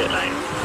deadline.